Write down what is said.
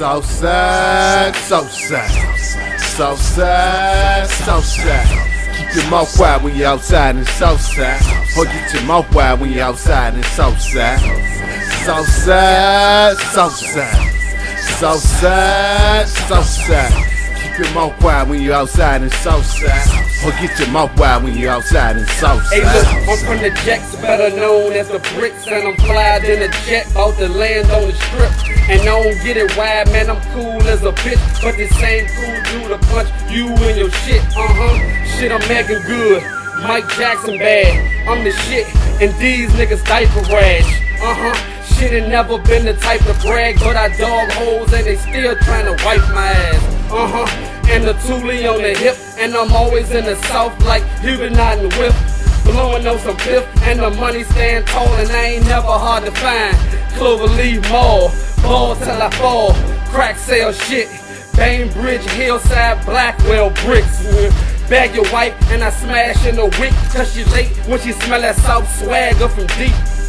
Southside, Southside, Southside, Southside. Keep your mouth quiet when you're outside in Southside. Or get your mouth wide when you're outside in Southside. Southside, Southside, Southside, Southside. Your mouth wide when you're outside in Southside. Or get your mouth wide when you're outside in Southside. Hey look, I'm from the Jacks, better known as the bricks, and I'm flyed in a jet, about to land on the strip. And I don't get it wide, man, I'm cool as a bitch, but this same cool dude to punch you in your shit, uh-huh. Shit, I'm making good. Mike Jackson bad, I'm the shit, and these niggas diaper rash, uh-huh. Shit ain't never been the type to brag, but I dog holes and they still trying to wipe my ass, uh-huh and the toolie on the hip. And I'm always in the south like Huguenot and whip. Blowing on some fifth and the money stand tall and I ain't never hard to find. Cloverleaf Mall, ball till I fall, crack sale shit. Bainbridge, Hillside, Blackwell bricks. Bag your wife and I smash in the wick cause she late when she smell that south swagger from deep.